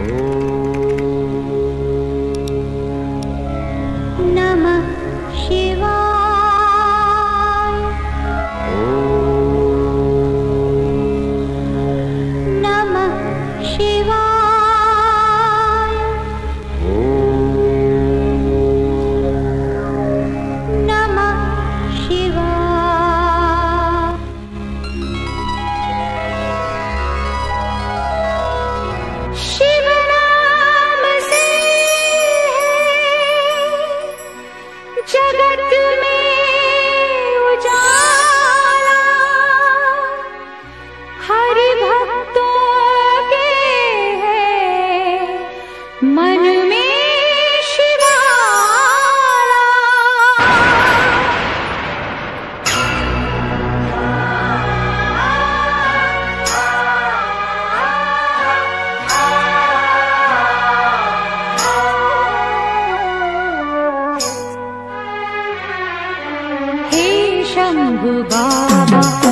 Oh. Baba.